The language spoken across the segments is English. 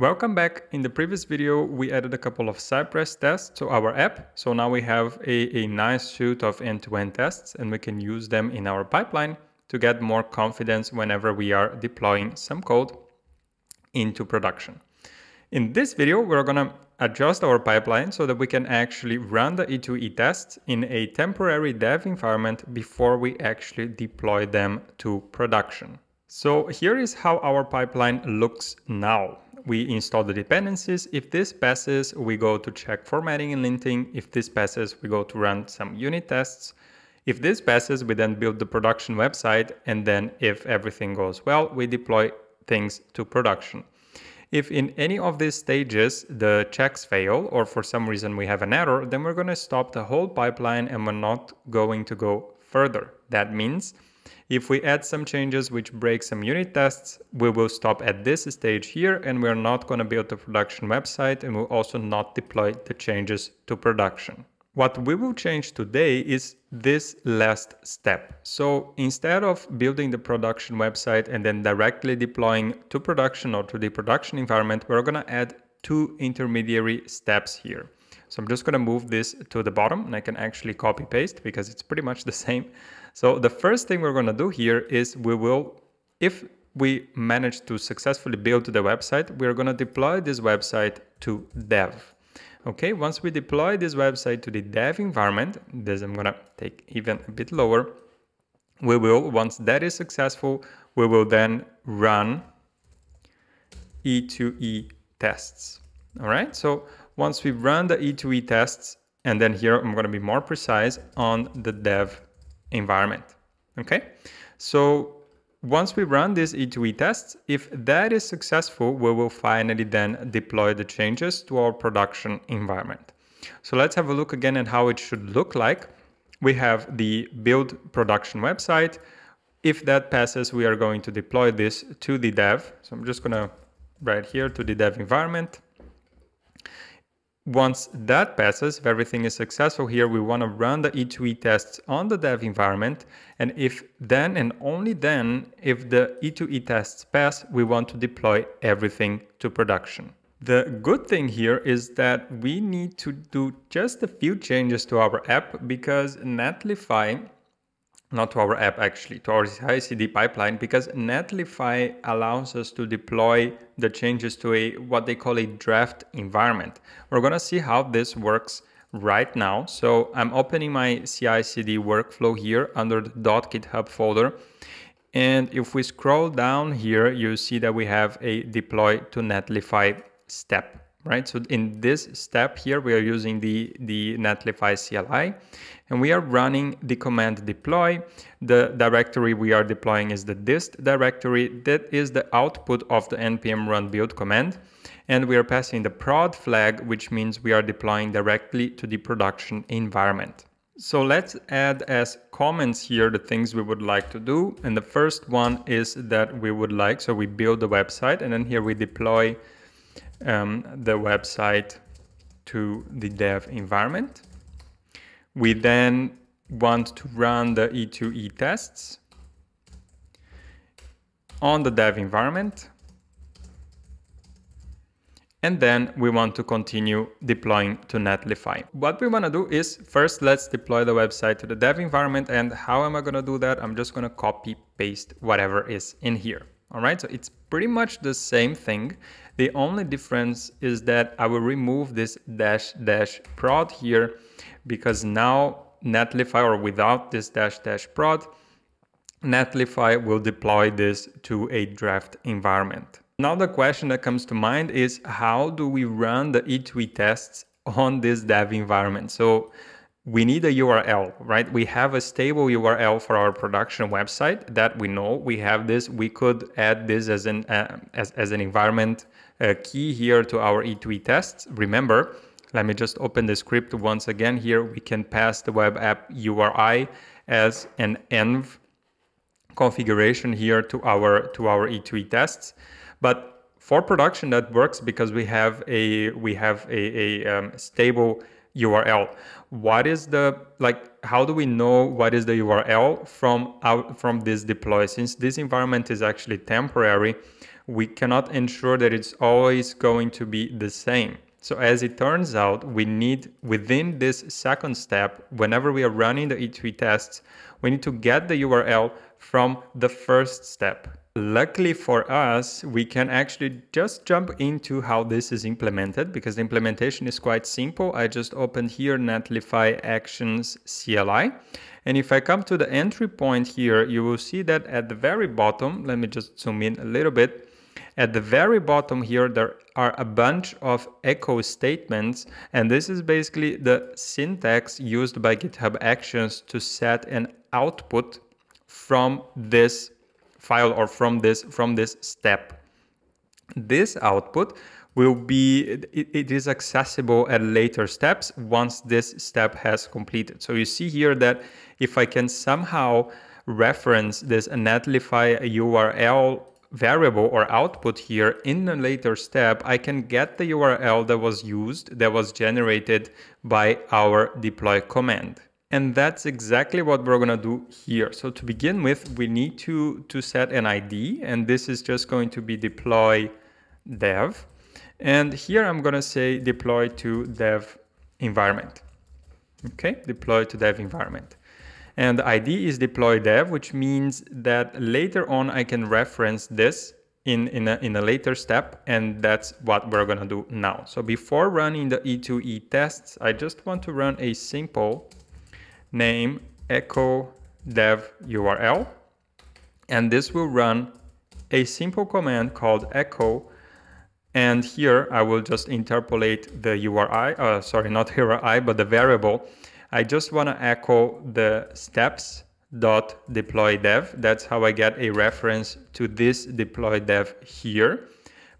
Welcome back. In the previous video, we added a couple of Cypress tests to our app. So now we have a, a nice suite of end-to-end -end tests and we can use them in our pipeline to get more confidence whenever we are deploying some code into production. In this video, we're gonna adjust our pipeline so that we can actually run the E2E tests in a temporary dev environment before we actually deploy them to production. So here is how our pipeline looks now we install the dependencies. If this passes, we go to check formatting and linting. If this passes, we go to run some unit tests. If this passes, we then build the production website. And then if everything goes well, we deploy things to production. If in any of these stages the checks fail or for some reason we have an error, then we're going to stop the whole pipeline and we're not going to go further. That means if we add some changes which break some unit tests, we will stop at this stage here and we're not going to build the production website and we'll also not deploy the changes to production. What we will change today is this last step. So instead of building the production website and then directly deploying to production or to the production environment, we're going to add two intermediary steps here. So I'm just going to move this to the bottom and I can actually copy paste because it's pretty much the same. So the first thing we're going to do here is we will, if we manage to successfully build the website, we're going to deploy this website to dev. Okay, once we deploy this website to the dev environment, this I'm going to take even a bit lower, we will, once that is successful, we will then run E2E tests. All right, so once we run the E2E tests, and then here I'm going to be more precise on the dev environment. Okay, so once we run these E2E tests, if that is successful, we will finally then deploy the changes to our production environment. So let's have a look again at how it should look like. We have the build production website. If that passes, we are going to deploy this to the dev. So I'm just to write here to the dev environment. Once that passes, if everything is successful here, we want to run the E2E tests on the dev environment. And if then and only then, if the E2E tests pass, we want to deploy everything to production. The good thing here is that we need to do just a few changes to our app because Netlify not to our app actually, to our CI/CD pipeline, because Netlify allows us to deploy the changes to a what they call a draft environment. We're gonna see how this works right now. So I'm opening my CI/CD workflow here under the .github folder. And if we scroll down here, you see that we have a deploy to Netlify step right? So in this step here, we are using the, the Netlify CLI and we are running the command deploy. The directory we are deploying is the dist directory. That is the output of the npm run build command. And we are passing the prod flag, which means we are deploying directly to the production environment. So let's add as comments here the things we would like to do. And the first one is that we would like, so we build the website and then here we deploy um, the website to the dev environment. We then want to run the E2E tests on the dev environment. And then we want to continue deploying to Netlify. What we want to do is first let's deploy the website to the dev environment. And how am I going to do that? I'm just going to copy paste whatever is in here. All right, so it's pretty much the same thing. The only difference is that I will remove this dash dash prod here because now Netlify or without this dash dash prod, Netlify will deploy this to a draft environment. Now the question that comes to mind is how do we run the E2E tests on this dev environment? So we need a URL, right? We have a stable URL for our production website that we know we have this. We could add this as an uh, as, as an environment uh, key here to our E2E tests. Remember, let me just open the script once again here. We can pass the web app URI as an env configuration here to our to our E2E tests. But for production that works because we have a we have a, a um, stable URL. What is the like? How do we know what is the URL from out from this deploy? Since this environment is actually temporary, we cannot ensure that it's always going to be the same. So as it turns out, we need within this second step, whenever we are running the E2E tests, we need to get the URL from the first step. Luckily for us, we can actually just jump into how this is implemented because the implementation is quite simple. I just opened here Netlify Actions CLI. And if I come to the entry point here, you will see that at the very bottom, let me just zoom in a little bit, at the very bottom here, there are a bunch of echo statements, and this is basically the syntax used by GitHub Actions to set an output from this file or from this from this step. This output will be it, it is accessible at later steps once this step has completed. So you see here that if I can somehow reference this netlify URL variable or output here in a later step, I can get the URL that was used, that was generated by our deploy command. And that's exactly what we're gonna do here. So to begin with, we need to, to set an ID, and this is just going to be deploy dev. And here I'm gonna say deploy to dev environment. Okay, deploy to dev environment. And the ID is deploy dev, which means that later on I can reference this in, in, a, in a later step, and that's what we're gonna do now. So before running the E2E tests, I just want to run a simple name echo dev URL, and this will run a simple command called echo and here I will just interpolate the URI, uh, sorry, not URI, but the variable I just want to echo the steps dot deploy dev. That's how I get a reference to this deploy dev here.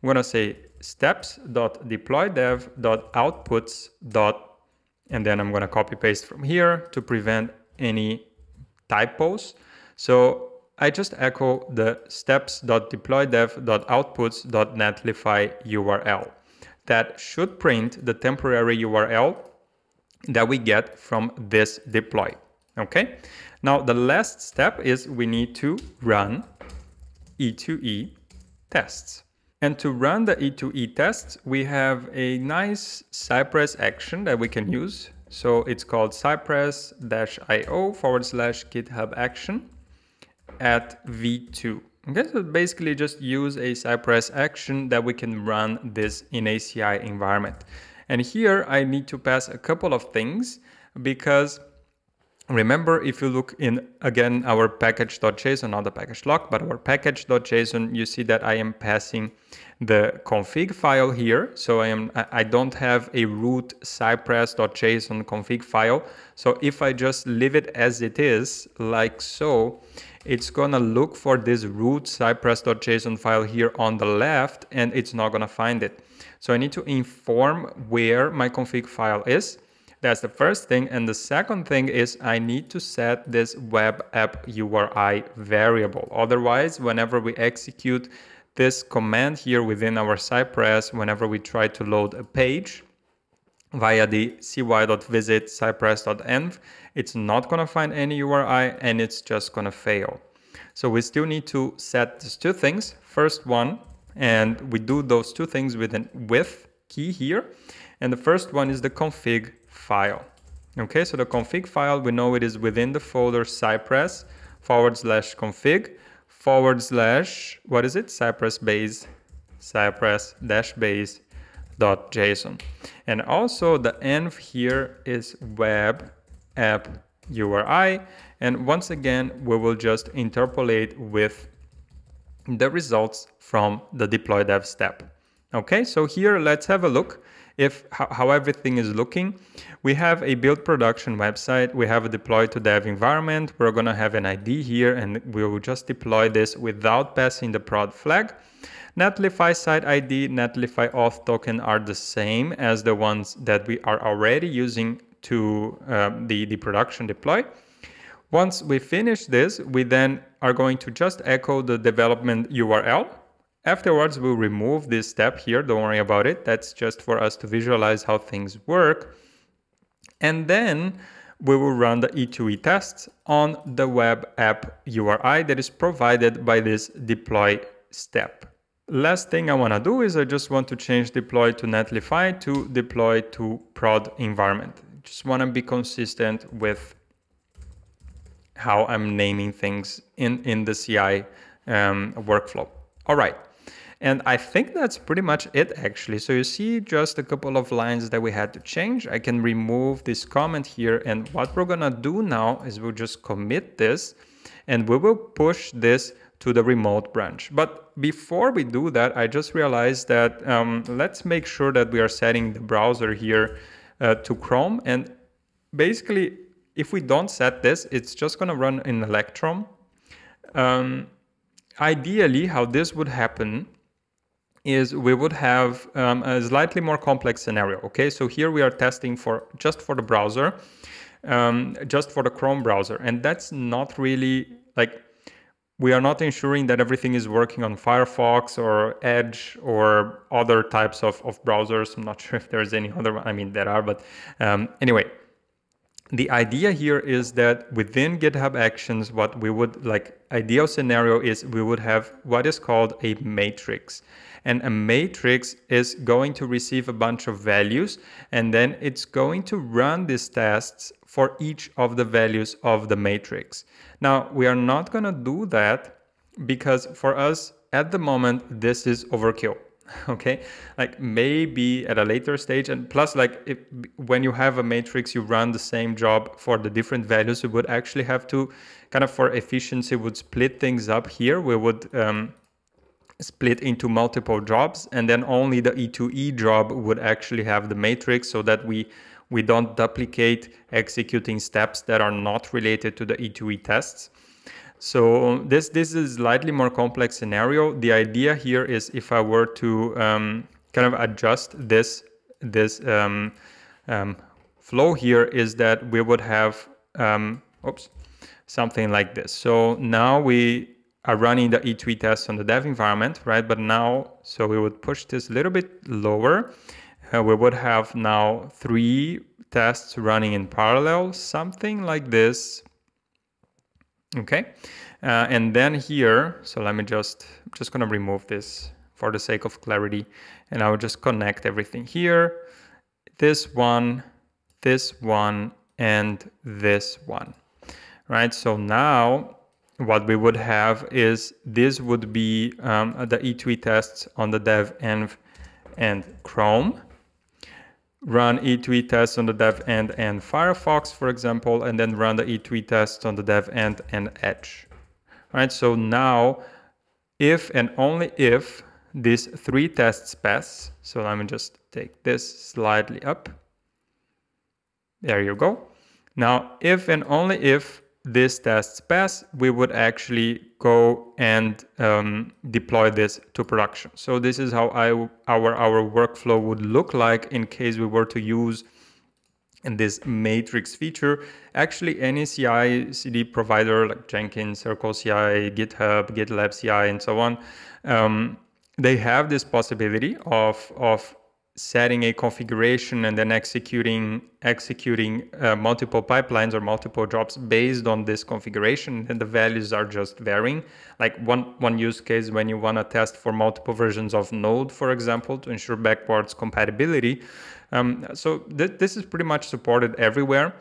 I'm going to say steps dot deploy dev dot outputs dot, and then I'm going to copy paste from here to prevent any typos. So I just echo the steps dot deploy dev dot outputs dot netlify URL. That should print the temporary URL that we get from this deploy. Okay. Now the last step is we need to run E2E tests. And to run the E2E tests, we have a nice Cypress action that we can use. So it's called cypress-io forward slash GitHub action at v2. Okay, so basically just use a Cypress action that we can run this in a CI environment. And here I need to pass a couple of things because remember if you look in again our package.json, not the package lock, but our package.json, you see that I am passing the config file here. So I am I don't have a root cypress.json config file. So if I just leave it as it is, like so, it's gonna look for this root cypress.json file here on the left and it's not gonna find it. So I need to inform where my config file is. That's the first thing. And the second thing is I need to set this web app URI variable. Otherwise, whenever we execute this command here within our Cypress, whenever we try to load a page via the cy.visit cypress.env, it's not going to find any URI and it's just going to fail. So we still need to set these two things. First one, and we do those two things with an with key here. And the first one is the config file. Okay, so the config file, we know it is within the folder cypress forward slash config forward slash, what is it? Cypress base, cypress dash base dot JSON. And also the env here is web app URI. And once again, we will just interpolate with the results from the deploy dev step. Okay, so here let's have a look if how, everything is looking. We have a build production website. We have a deploy to dev environment. We're to have an ID here and we will just deploy this without passing the prod flag. Netlify site ID, Netlify auth token are the same as the ones that we are already using to um, the, the production deploy. Once we finish this, we then are going to just echo the development URL. Afterwards, we'll remove this step here. Don't worry about it. That's just for us to visualize how things work. And then we will run the E2E tests on the web app URI that is provided by this deploy step. last thing I want to do is I just want to change deploy to Netlify to deploy to prod environment. Just want to be consistent with how I'm naming things in, in the CI um, workflow. All right. And I think that's pretty much it actually. So you see just a couple of lines that we had to change. I can remove this comment here. And what we're gonna do now is we'll just commit this and we will push this to the remote branch. But before we do that, I just realized that um, let's make sure that we are setting the browser here uh, to Chrome. And basically, if we don't set this, it's just gonna run in Electron. Um, ideally, how this would happen is we would have um, a slightly more complex scenario. Okay, so here we are testing for just for the browser, um, just for the Chrome browser, and that's not really like we are not ensuring that everything is working on Firefox or Edge or other types of, of browsers. I'm not sure if there's any other. I mean, there are, but um, anyway, the idea here is that within GitHub Actions, what we would like ideal scenario is we would have what is called a matrix. And a matrix is going to receive a bunch of values and then it's going to run these tests for each of the values of the matrix. Now, we are not going to do that because for us at the moment, this is overkill. okay? Like maybe at a later stage and plus like if, when you have a matrix you run the same job for the different values you would actually have to kind of for efficiency would split things up here. We would um, split into multiple jobs and then only the e2e job would actually have the matrix so that we we don't duplicate executing steps that are not related to the e2e tests so this this is slightly more complex scenario. The idea here is if I were to um, kind of adjust this this um, um, flow here is that we would have um, oops something like this. So now we are running the E2E test on the dev environment, right? But now, so we would push this a little bit lower. Uh, we would have now three tests running in parallel, something like this, Okay, uh, and then here, so let me just, I'm just gonna remove this for the sake of clarity, and I will just connect everything here, this one, this one, and this one, right? So now what we would have is this would be um, the E2E tests on the dev env and Chrome run E2E tests on the dev end and Firefox, for example, and then run the E2E tests on the dev end and Edge. All right, so now if and only if these three tests pass, so let me just take this slightly up. There you go. Now, if and only if this tests pass, we would actually go and um, deploy this to production. So this is how I, our, our workflow would look like in case we were to use this matrix feature. Actually, any CI CD provider like Jenkins, Circle CI, GitHub, GitLab CI, and so on, um, they have this possibility of, of setting a configuration and then executing executing uh, multiple pipelines or multiple jobs based on this configuration and the values are just varying. Like one one use case when you want to test for multiple versions of node for example to ensure backwards compatibility. Um, so th this is pretty much supported everywhere.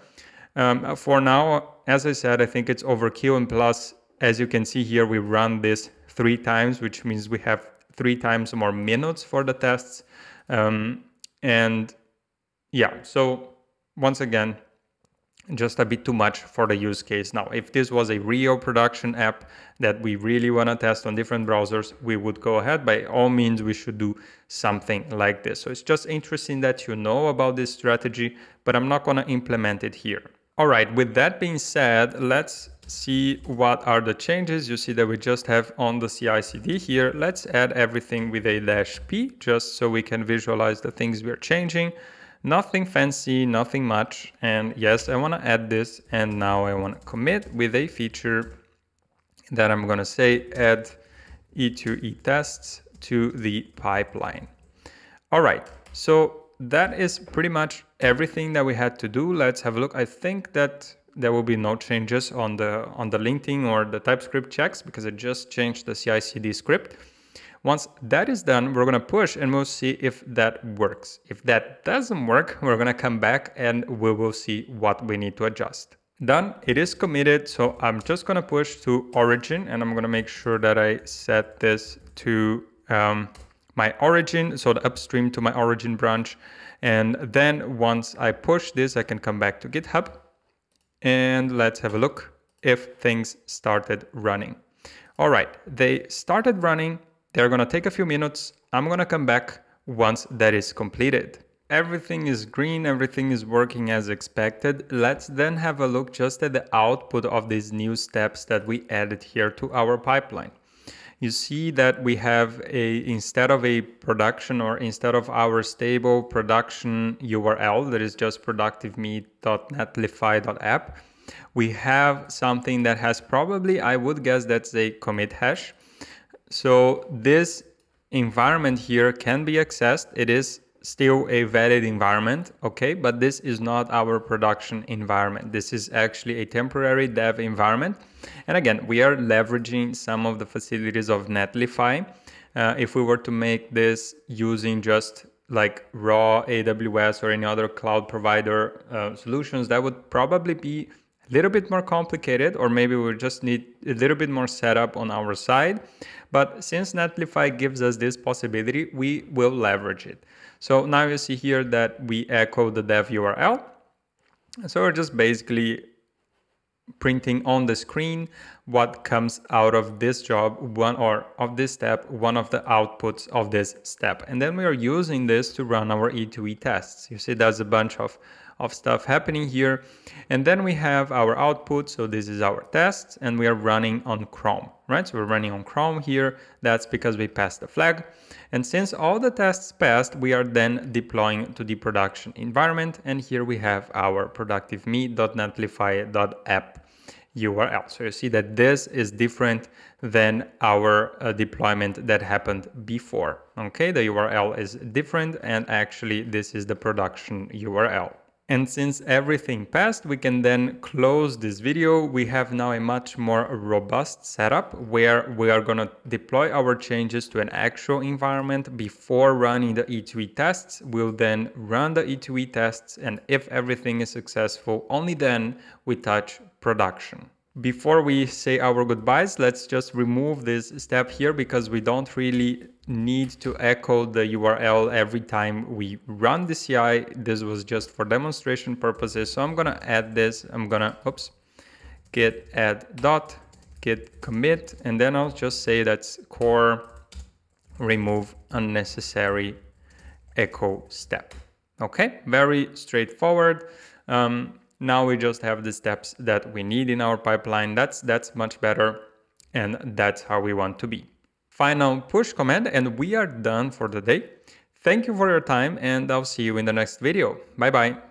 Um, for now as i said i think it's overkill and plus as you can see here we run this three times which means we have three times more minutes for the tests um, and yeah, so once again, just a bit too much for the use case. Now, if this was a real production app that we really want to test on different browsers, we would go ahead. By all means, we should do something like this. So it's just interesting that you know about this strategy, but I'm not going to implement it here. All right, with that being said, let's see what are the changes. You see that we just have on the CI CD here. Let's add everything with a dash P just so we can visualize the things we're changing. Nothing fancy, nothing much. And yes, I want to add this. And now I want to commit with a feature that I'm going to say add E2E tests to the pipeline. All right, so that is pretty much everything that we had to do. Let's have a look. I think that there will be no changes on the on the linting or the TypeScript checks because I just changed the CI/CD script. Once that is done, we're gonna push and we'll see if that works. If that doesn't work, we're gonna come back and we will see what we need to adjust. Done, it is committed, so I'm just gonna push to origin and I'm gonna make sure that I set this to um, my origin, so the upstream to my origin branch. And then once I push this, I can come back to GitHub and let's have a look if things started running. All right, they started running. They're gonna take a few minutes. I'm gonna come back once that is completed. Everything is green, everything is working as expected. Let's then have a look just at the output of these new steps that we added here to our pipeline you see that we have a instead of a production or instead of our stable production URL that is just productiveme.netlify.app, we have something that has probably, I would guess that's a commit hash. So this environment here can be accessed. It is still a valid environment, okay? But this is not our production environment. This is actually a temporary dev environment. And again, we are leveraging some of the facilities of Netlify. Uh, if we were to make this using just like raw AWS or any other cloud provider uh, solutions, that would probably be a little bit more complicated, or maybe we just need a little bit more setup on our side. But since Netlify gives us this possibility, we will leverage it. So now you see here that we echo the dev URL. So we're just basically printing on the screen what comes out of this job one or of this step one of the outputs of this step and then we are using this to run our e2e tests you see there's a bunch of of stuff happening here and then we have our output so this is our test and we are running on chrome right so we're running on chrome here that's because we passed the flag and since all the tests passed, we are then deploying to the production environment. And here we have our productive me.netlify.app URL. So you see that this is different than our uh, deployment that happened before. Okay, the URL is different and actually this is the production URL. And since everything passed, we can then close this video. We have now a much more robust setup where we are gonna deploy our changes to an actual environment before running the E2E tests. We'll then run the E2E tests and if everything is successful, only then we touch production. Before we say our goodbyes, let's just remove this step here because we don't really need to echo the URL every time we run the CI. This was just for demonstration purposes. So I'm gonna add this. I'm gonna, oops, git add dot git commit, and then I'll just say that's chore remove unnecessary echo step. Okay, very straightforward. Um, now we just have the steps that we need in our pipeline. That's, that's much better. And that's how we want to be. Final push command and we are done for the day. Thank you for your time and I'll see you in the next video. Bye bye.